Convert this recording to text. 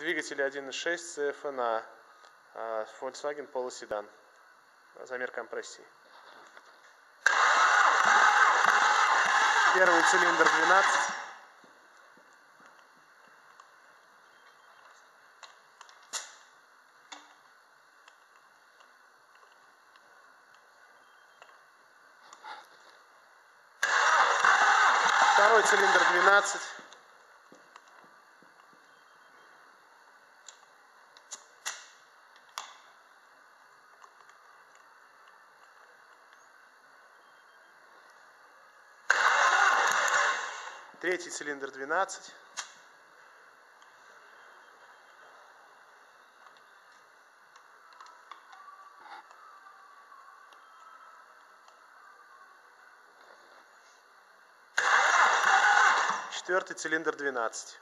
Двигатели 1.6 CFNA, Volkswagen Polo Sedan. Замер компрессии. Первый цилиндр 12. Второй цилиндр 12. Третий цилиндр 12. Четвертый цилиндр 12.